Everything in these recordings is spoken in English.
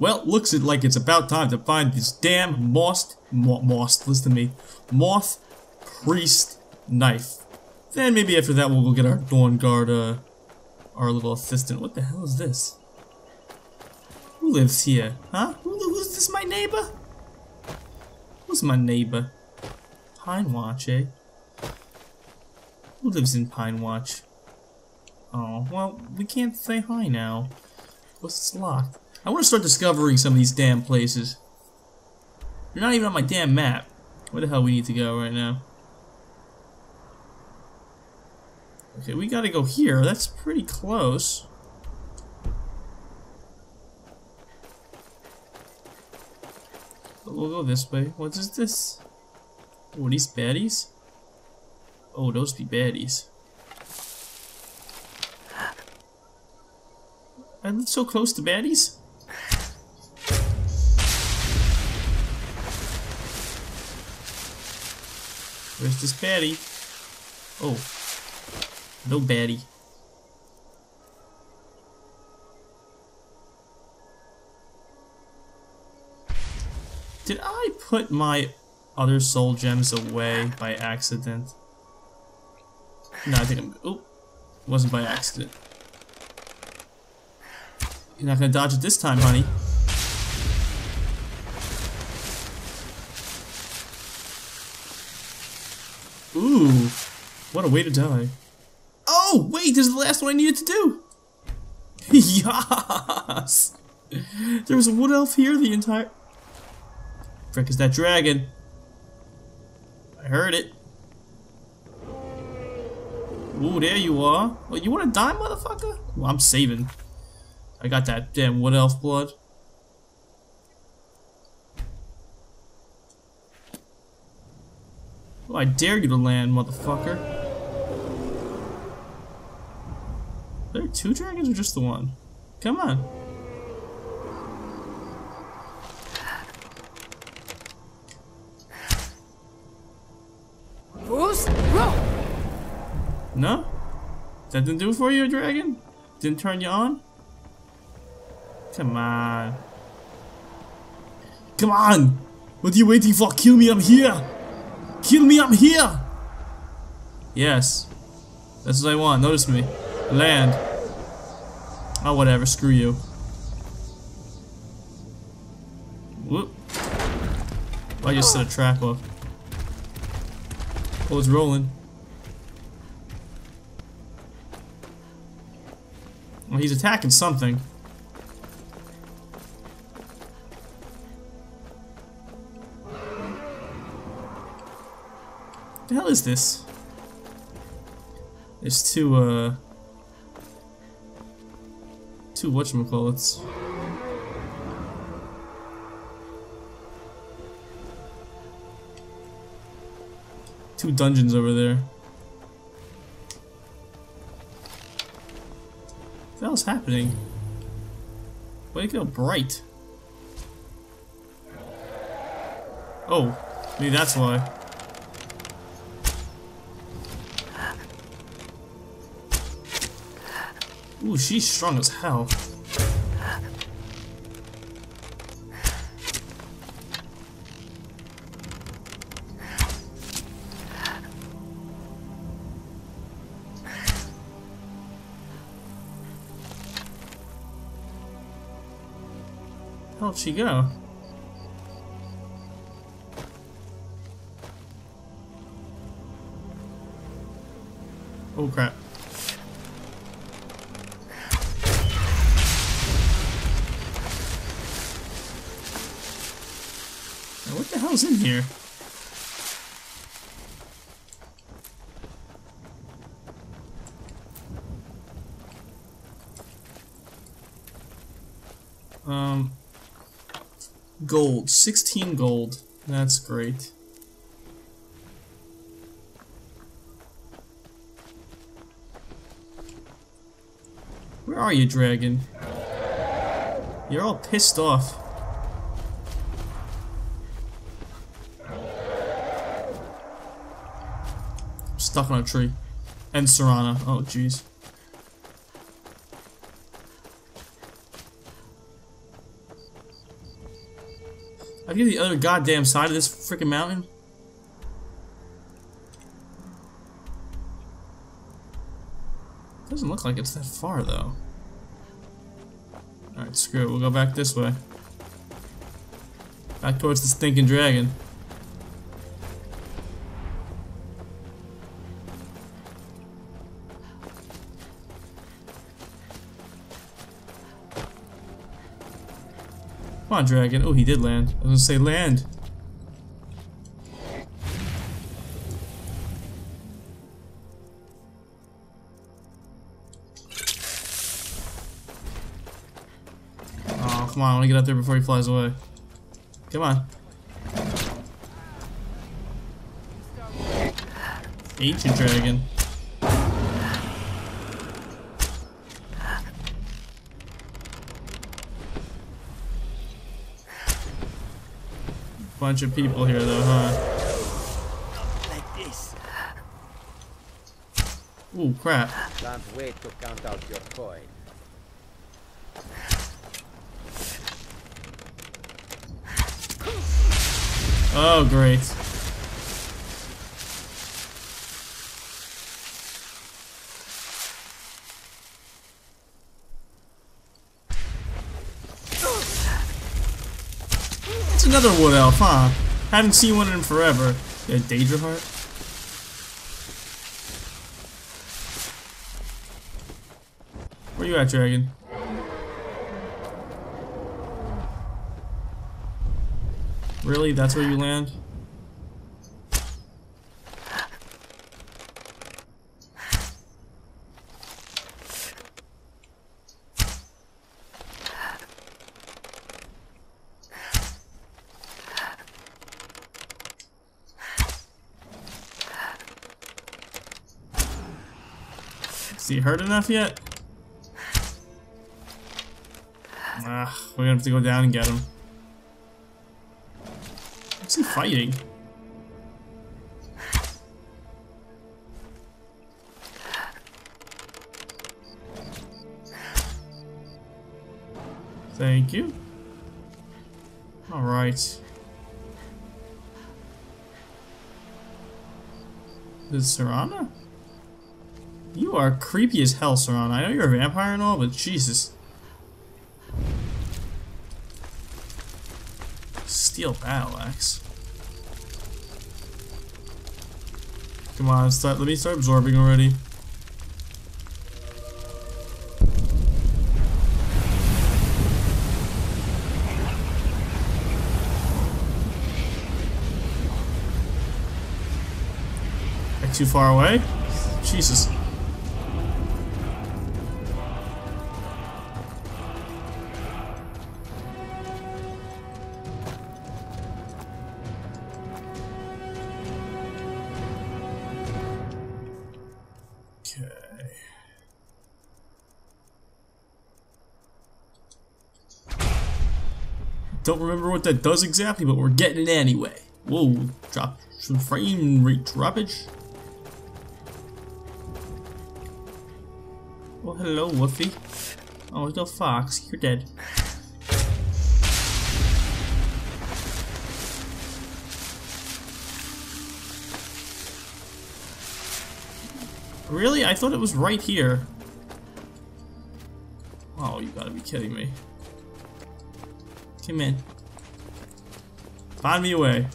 Well, looks like it's about time to find this damn moth, mo moth, listen to me, moth priest knife. Then maybe after that we'll go get our Dawn Guard, uh, our little assistant. What the hell is this? Who lives here? Huh? Who, who's this, my neighbor? Who's my neighbor? Pine Watch, eh? Who lives in Pine Watch? Oh, well, we can't say hi now. What's locked? I want to start discovering some of these damn places. You're not even on my damn map. Where the hell we need to go right now? Okay, we gotta go here. That's pretty close. We'll go this way. What is this? Oh, these baddies? Oh, those be baddies. I live so close to baddies? Where's this baddie? Oh. No baddie. Did I put my other soul gems away by accident? No, I think I'm... Oh. Wasn't by accident. You're not gonna dodge it this time, honey. What a way to die. Oh, wait, this is the last one I needed to do. yes! There was a wood elf here the entire... Frick is that dragon? I heard it. Ooh, there you are. Well, you wanna die, motherfucker? Well, I'm saving. I got that damn wood elf blood. I dare you to land, motherfucker. Are there two dragons or just the one? Come on. No? That didn't do it for you, dragon? Didn't turn you on? Come on. Come on! What are you waiting for? Kill me, I'm here! Kill me, I'm here! Yes. That's what I want. Notice me. Land. Oh, whatever. Screw you. Whoop. I just set a trap up. Oh, it's rolling. Well, he's attacking something. The hell is this? There's two, uh... Two whatchamacallits. Two dungeons over there. What the hell's happening? You go bright? Oh, maybe that's why. Ooh, she's strong as hell. How'd she go? Here? Um, gold, 16 gold. That's great. Where are you, dragon? You're all pissed off. Stuck on a tree. And Serana. Oh, jeez. I get the other goddamn side of this freaking mountain. Doesn't look like it's that far though. Alright, screw it. We'll go back this way. Back towards the stinking dragon. On, dragon. Oh, he did land. I was gonna say land. Oh, come on. I want to get up there before he flies away. Come on. Ancient dragon. Bunch of people here though, huh? Like this. Ooh, crap. Can't wait to count out your coin. Oh, great. It's another wood elf, huh? Haven't seen one in forever. Yeah, Daedra Heart? Where you at, Dragon? Really? That's where you land? Is he hurt enough yet? Ah, we're gonna have to go down and get him. What's he fighting? Thank you. Alright. Is Serana? You are creepy as hell, Serana. I know you're a vampire and all, but Jesus. Steel battle axe. Come on, start, let me start absorbing already. Too far away? Jesus. Don't remember what that does exactly, but we're getting it anyway. Whoa, drop some frame rate droppage. Oh, hello, Woofy. Oh, it's fox. You're dead. Really? I thought it was right here. Oh, you gotta be kidding me. Come in. Find me a way.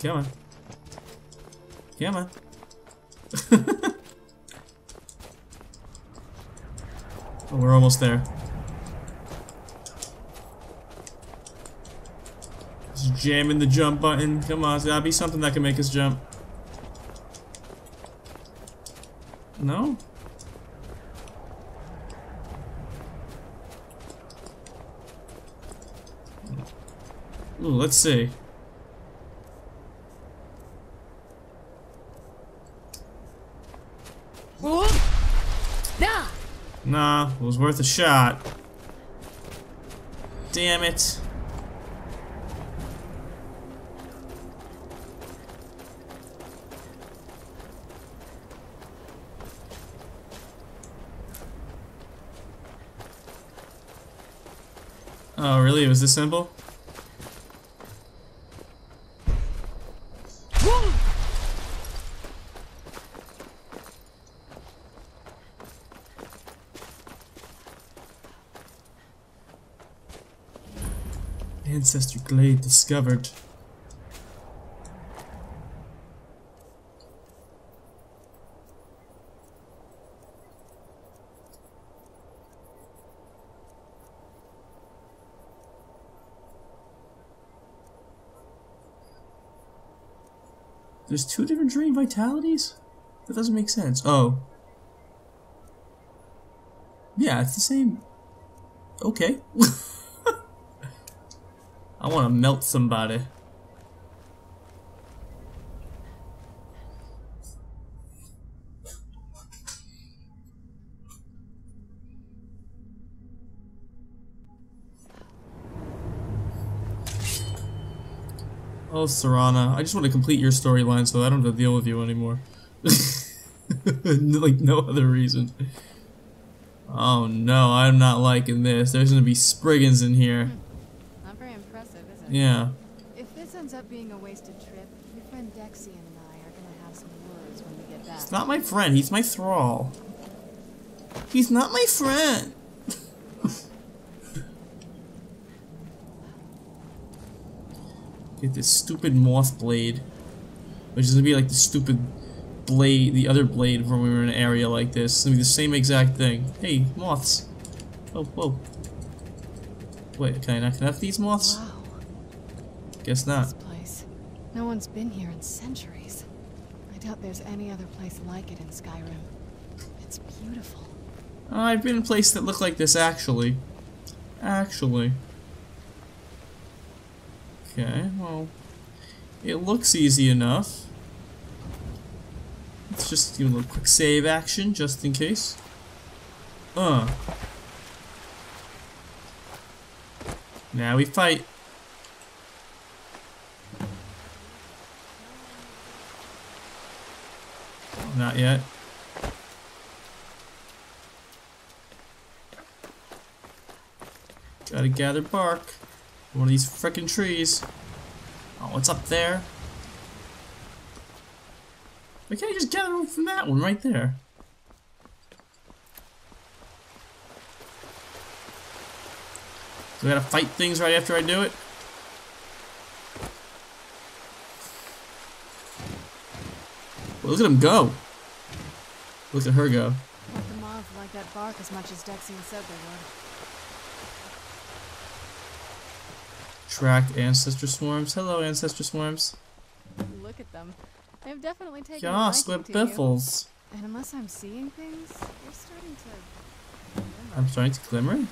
Come on. Come on. oh, we're almost there. Just jamming the jump button. Come on, there's gotta be something that can make us jump. No? Let's see. Nah. It was worth a shot. Damn it. Oh, really? It was this simple? Ancestor Glade discovered. There's two different dream vitalities? That doesn't make sense. Oh. Yeah, it's the same. Okay. I want to melt somebody. Oh, Serana, I just want to complete your storyline so I don't have to deal with you anymore. like, no other reason. Oh no, I'm not liking this. There's gonna be Spriggans in here. Hmm. Not very impressive, is it? Yeah. If this ends up being a wasted trip, your friend Dexion and I are gonna have some words when we get back. He's not my friend, he's my thrall. He's not my friend. Get this stupid moth blade. Which is gonna be like the stupid blade, the other blade when we were in an area like this. It's gonna be the same exact thing. Hey, moths. Oh, whoa. Wait, can I not connect these moths? Wow, Guess not. this place. No one's been here in centuries. I doubt there's any other place like it in Skyrim. It's beautiful. I've been in a place that looked like this actually. Actually. Okay, well, it looks easy enough. Let's just do a little quick save action just in case. Uh. Now we fight. Not yet. Gotta gather bark. One of these freaking trees. Oh, what's up there? Why can't just gather them from that one right there? Do I gotta fight things right after I do it? Well, look at him go. Look at her go. Let the moths like that bark as much as Dexion said they would. Track ancestor swarms. Hello, ancestor swarms. Look at them. They've definitely taken sweat liking to you. biffles. And unless I'm seeing things, you're starting to. I'm starting to glimmering.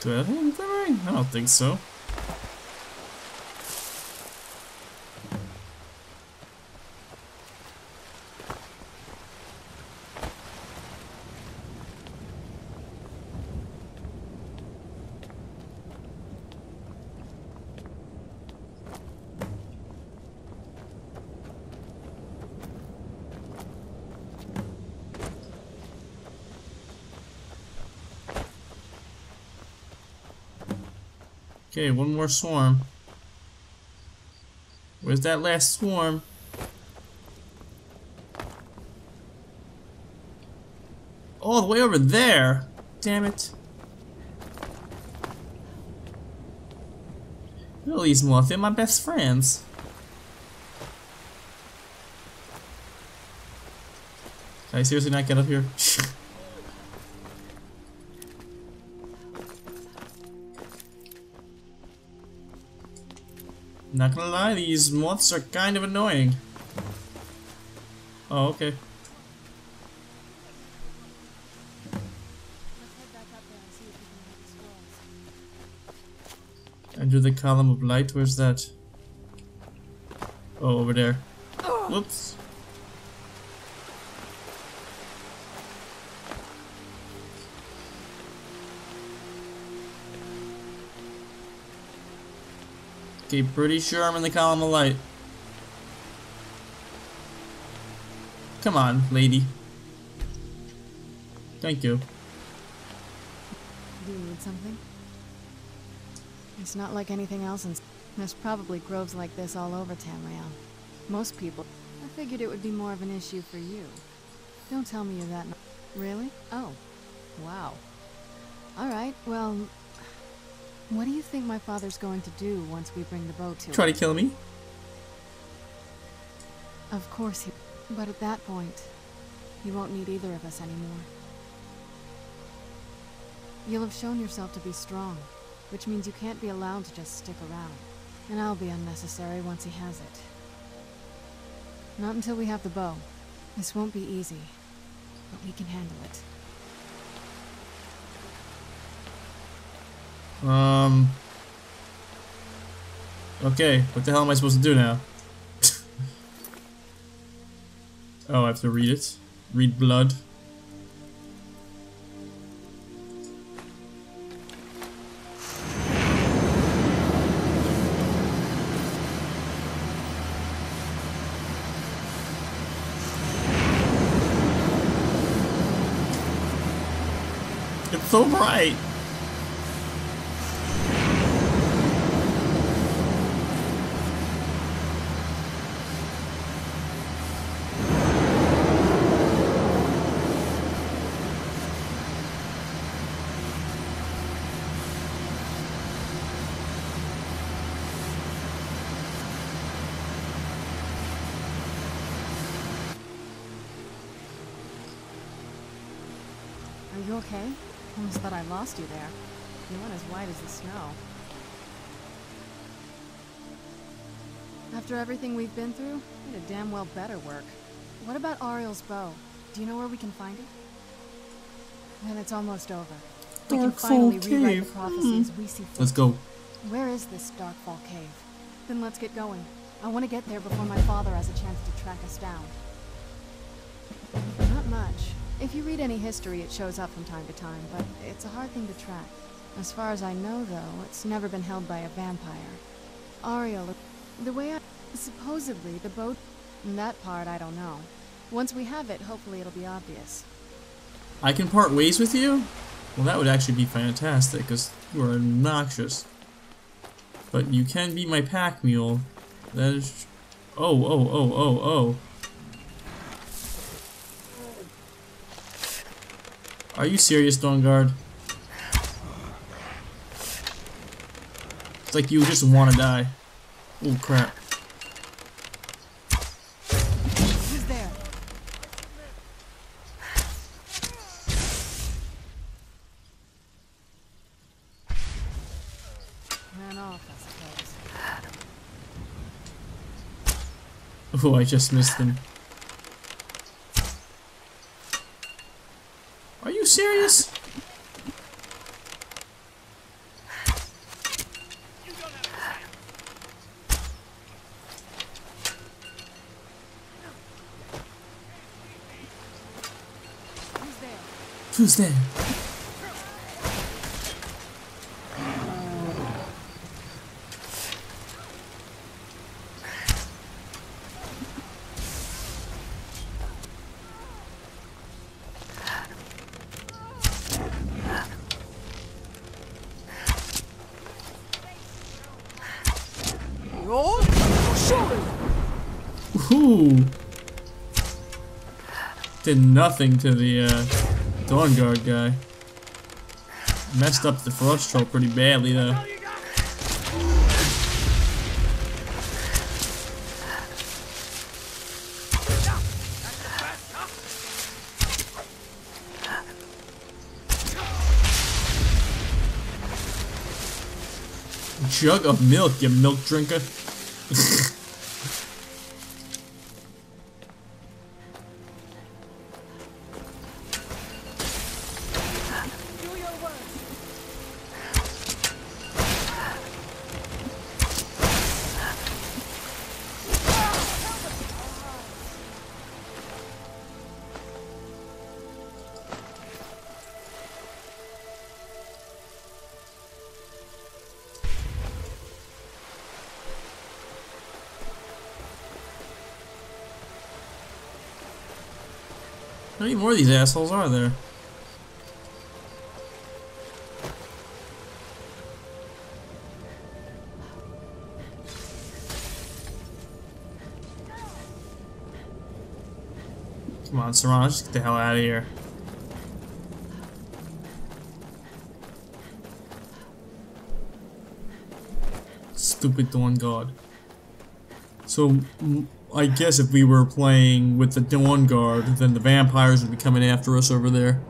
Do I have glimmering? I don't think so. Okay, one more swarm. Where's that last swarm? All the way over there! Damn it. Look at these moths, they're my best friends. Can I seriously not get up here? Not gonna lie, these moths are kind of annoying. Oh, okay. Enter the column of light. Where's that? Oh, over there. Whoops. Okay, pretty sure I'm in the column of light. Come on, lady. Thank you. Do you need something? It's not like anything else in... There's probably groves like this all over Tamriel. Most people... I figured it would be more of an issue for you. Don't tell me you're that... Really? Oh. Wow. Alright, well... What do you think my father's going to do once we bring the boat to him? Try him? to kill me? Of course he... But at that point, he won't need either of us anymore. You'll have shown yourself to be strong, which means you can't be allowed to just stick around. And I'll be unnecessary once he has it. Not until we have the bow. This won't be easy, but we can handle it. Um. Okay, what the hell am I supposed to do now? oh, I have to read it. Read blood. It's so bright. I lost you there. You went as white as the snow. After everything we've been through, you did damn well better work. What about Auriel's bow? Do you know where we can find it? Then it's almost over. We can Darkfall finally rewrite the Cave. prophecies we hmm. see fit. Let's go. Where is this Darkfall Cave? Then let's get going. I want to get there before my father has a chance to track us down. Not much. If you read any history, it shows up from time to time, but it's a hard thing to track. As far as I know, though, it's never been held by a vampire. Auriel, the way I... Supposedly, the boat... That part, I don't know. Once we have it, hopefully it'll be obvious. I can part ways with you? Well, that would actually be fantastic, because you are obnoxious. But you can be my pack mule. That is... Oh, oh, oh, oh, oh. Are you serious, Dawnguard? It's like you just want to die. Oh, crap. Who's there? Oh, I just missed him. Are you serious? Who's there? Who's there? Ooh. Did nothing to the uh, Dawn Guard guy. Messed up the frost troll pretty badly though. Jug of milk, you milk drinker. of these assholes are there? Come on, Serana, just get the hell out of here. Stupid Dawnguard. So, I guess if we were playing with the Dawn Guard, then the vampires would be coming after us over there.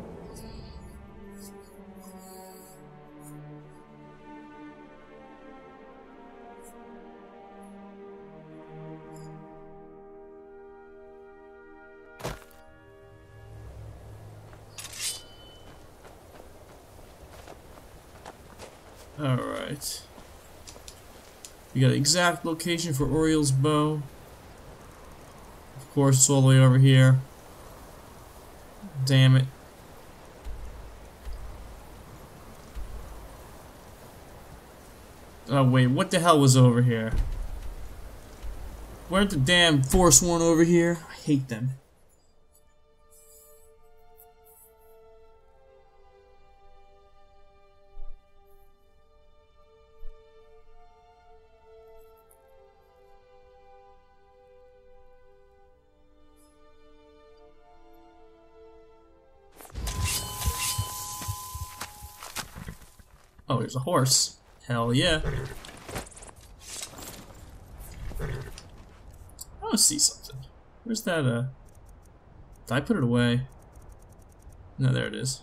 Alright. We got exact location for Auriel's bow. Course, all the way over here. Damn it. Oh wait, what the hell was over here? Weren't the damn Forsworn over here? I hate them. Oh, there's a horse. Hell yeah. I want to see something. Where's that, uh... Did I put it away? No, there it is.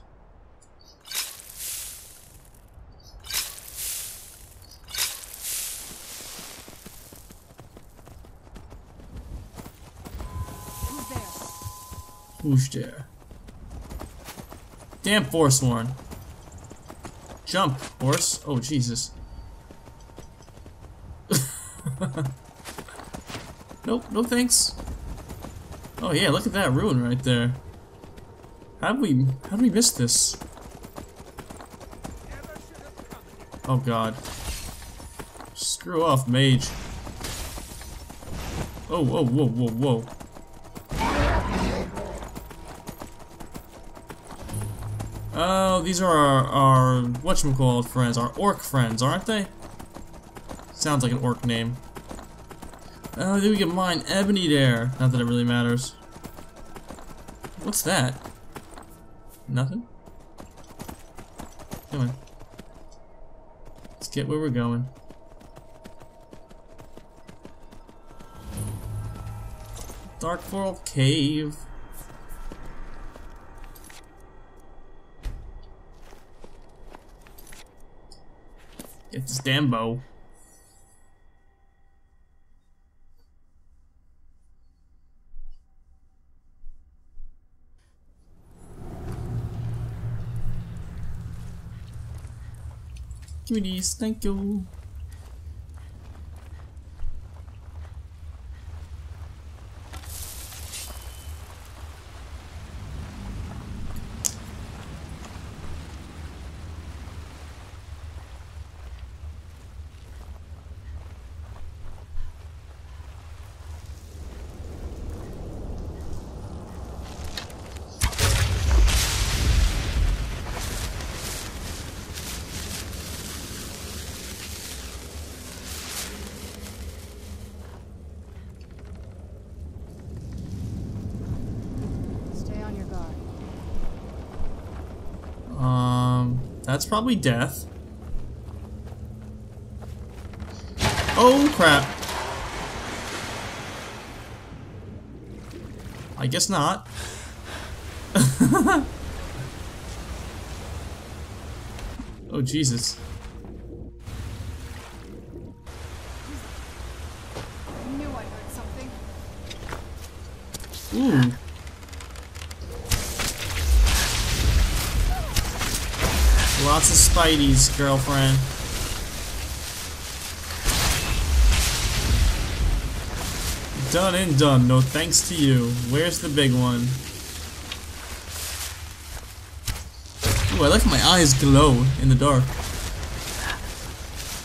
Who's there? Who's there? Damn Forsworn. Jump, horse. Oh, Jesus. nope, no thanks. Oh yeah, look at that ruin right there. How did we, how did we miss this? Oh god. Screw off, mage. Oh, whoa, whoa, whoa, whoa. Oh, these are our, our whatchamacallit friends, our orc friends, aren't they? Sounds like an orc name. Oh, then we can mine ebony there. Not that it really matters. What's that? Nothing? Come on. Let's get where we're going. Darkfall Cave. Give me these, thank you. Stay on your guard. Um, that's probably death. Oh crap. I guess not. oh Jesus. Spideys, girlfriend. Done and done, no thanks to you. Where's the big one? Ooh, I like my eyes glow in the dark.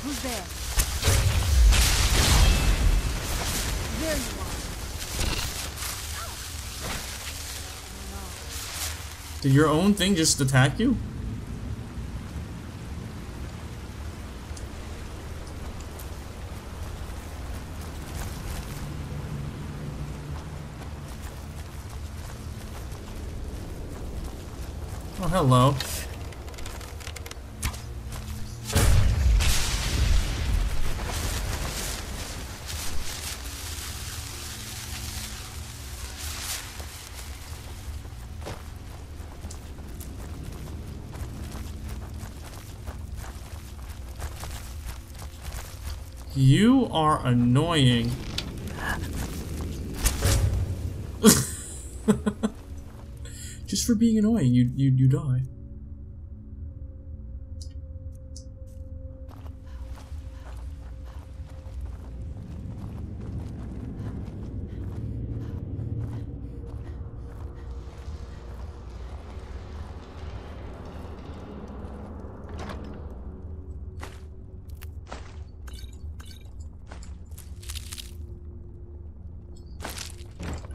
Who's there? There you are. Did your own thing just attack you? Oh, hello. You are annoying. For being annoying, you you you die.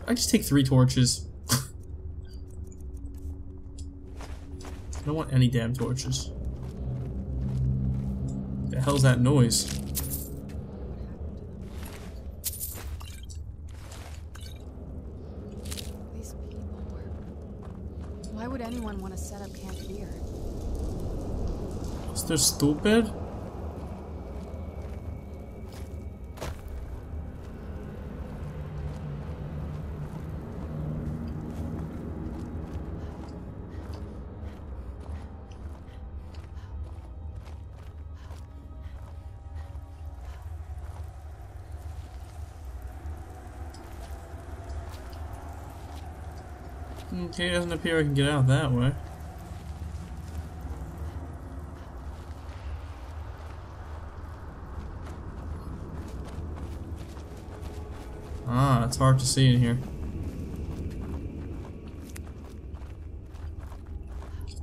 I just take three torches. Any damn torches. The hell's that noise? These people were. Why would anyone want to set up camp here? Is they stupid? Okay, it doesn't appear I can get out that way. Ah, it's hard to see in here.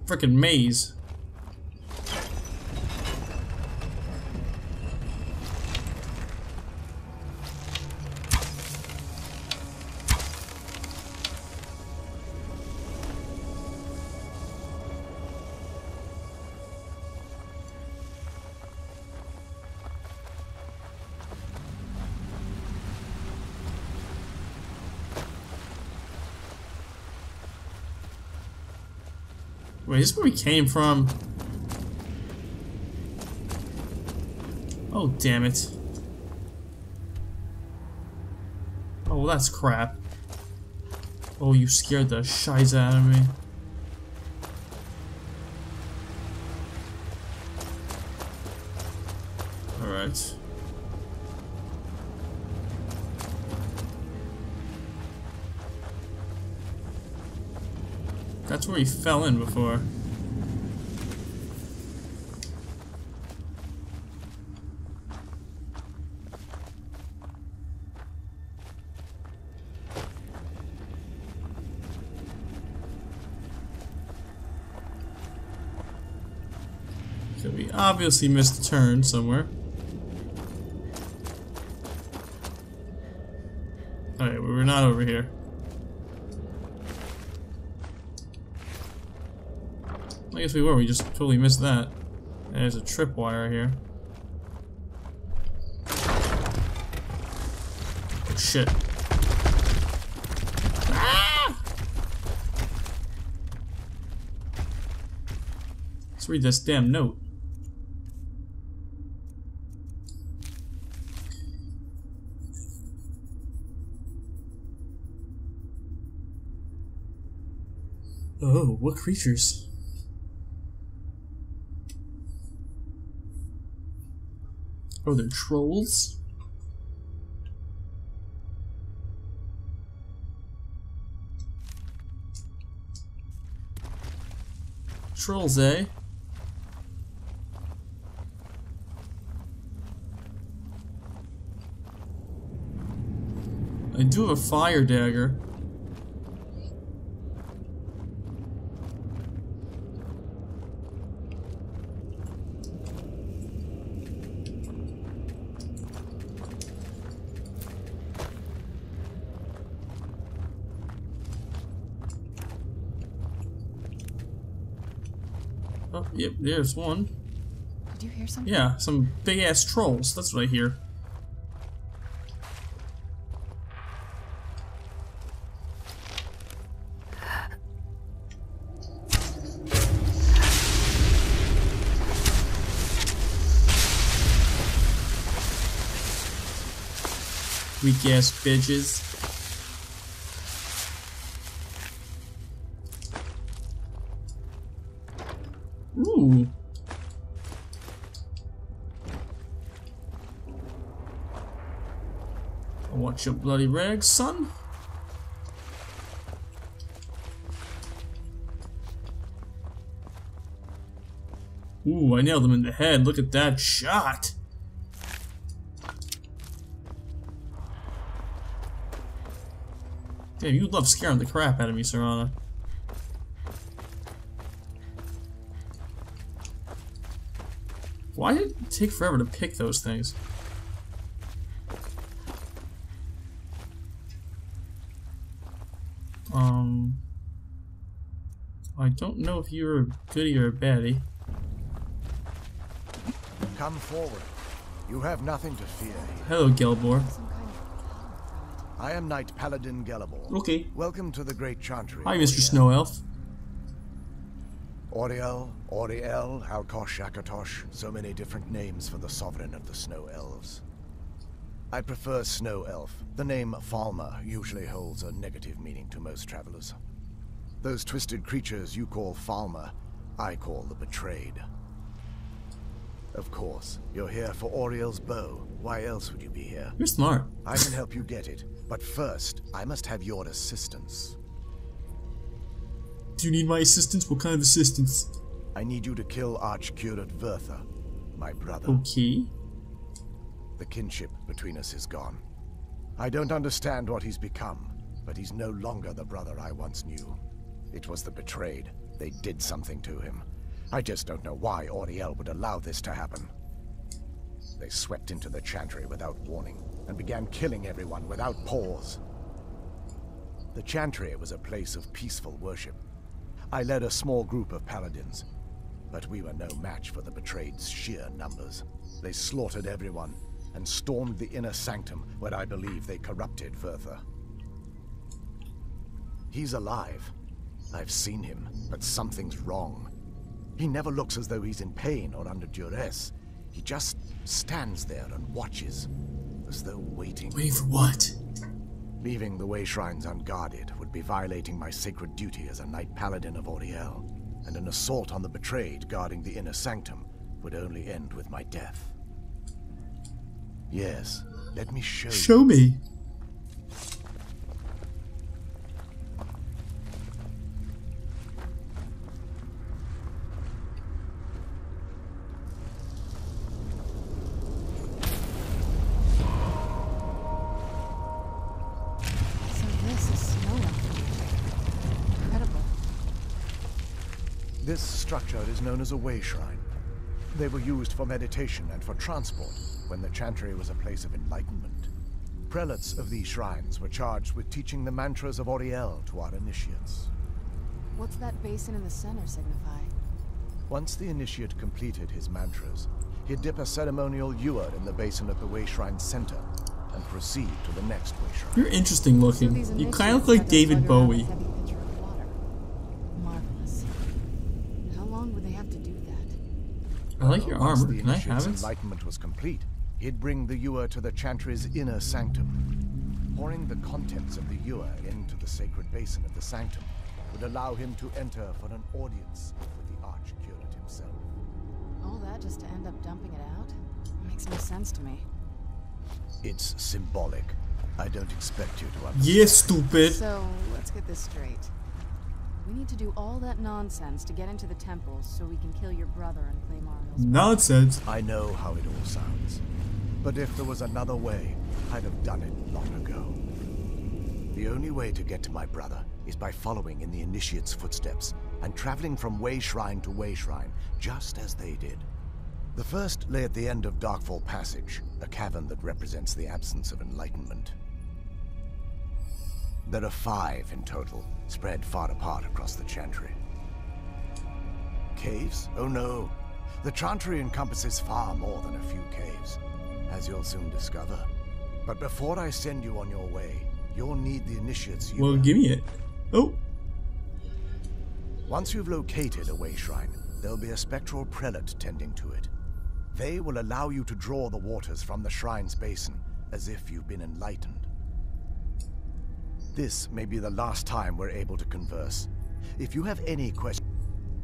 Frickin' maze. Wait, is where we came from? Oh, damn it. Oh, that's crap. Oh, you scared the shiz out of me. Alright. That's where he fell in before. So we obviously missed a turn somewhere. Alright, we were not over here. I guess we were, we just totally missed that. There's a tripwire here. Oh shit. Ah! Let's read this damn note. Oh, what creatures? Oh, they're trolls? Trolls, eh? I do have a fire dagger. There's one. Did you hear something? Yeah, some big ass trolls. That's what I hear. Weak ass bitches. Your bloody rags, son. Ooh, I nailed him in the head. Look at that shot. Damn, you love scaring the crap out of me, Serana. Why did it take forever to pick those things? Um... I don't know if you're a goodie or a baddie. Come forward. You have nothing to fear. Hello, Gelebor. Some kind of I am Knight Paladin Gelebor. Okay. Welcome to the Great Chantry. Hi, Mr. Snow Elf. Auriel, Auriel, Alkosh, Akatosh, so many different names for the sovereign of the Snow Elves. I prefer Snow Elf. The name Falmer usually holds a negative meaning to most travelers. Those twisted creatures you call Falmer, I call the Betrayed. Of course, you're here for Auriel's bow. Why else would you be here? You're smart. I can help you get it, but first, I must have your assistance. Do you need my assistance? What kind of assistance? I need you to kill Archcurate Vyrthur, my brother. Okay. The kinship between us is gone. I don't understand what he's become, but he's no longer the brother I once knew. It was the betrayed. They did something to him. I just don't know why Auriel would allow this to happen. They swept into the Chantry without warning, and began killing everyone without pause. The Chantry was a place of peaceful worship. I led a small group of paladins, but we were no match for the betrayed's sheer numbers. They slaughtered everyone, and stormed the inner sanctum where I believe they corrupted Vyrthur. He's alive. I've seen him, but something's wrong. He never looks as though he's in pain or under duress. He just stands there and watches, as though waiting. Waiting for what? Leaving the way shrines unguarded would be violating my sacred duty as a knight paladin of Auriel, and an assault on the betrayed guarding the inner sanctum would only end with my death. Yes, let me show you. Show me. Is known as a way shrine. They were used for meditation and for transport when the Chantry was a place of enlightenment. Prelates of these shrines were charged with teaching the mantras of Auriel to our initiates. What's that basin in the center signify? Once the initiate completed his mantras, he'd dip a ceremonial ewer in the basin at the way shrine center and proceed to the next way shrine. You're interesting looking. these you kind of look like David lug around a Bowie. heavy pitcher of water. Marvelous. How long would they have to do that? I like your Once armor. the Can I initiate's have it? enlightenment was complete, he'd bring the ewer to the Chantry's inner sanctum. Pouring the contents of the ewer into the sacred basin of the sanctum would allow him to enter for an audience with the Archcurate himself. All that just to end up dumping it out? Makes no sense to me. It's symbolic. I don't expect you to understand. Yeah, stupid. So, let's get this straight. We need to do all that nonsense to get into the temples so we can kill your brother and claim Auriel's Nonsense. I know how it all sounds. But if there was another way, I'd have done it long ago. The only way to get to my brother is by following in the Initiate's footsteps and traveling from way shrine to way shrine, just as they did. The first lay at the end of Darkfall Passage, a cavern that represents the absence of enlightenment. There are five in total, spread far apart across the Chantry. Caves? Oh no. The Chantry encompasses far more than a few caves, as you'll soon discover. But before I send you on your way, you'll need the Initiate's Well, Ewer. give me it. Oh, Once you've located a way shrine, there'll be a spectral prelate tending to it. They will allow you to draw the waters from the shrine's basin as if you've been enlightened. This may be the last time we're able to converse. If you have any questions...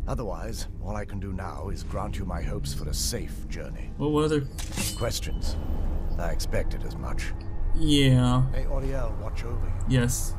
Otherwise, all I can do now is grant you my hopes for a safe journey. Well, what other... Questions? I expected as much. Yeah. May Auriel watch over you. Yes.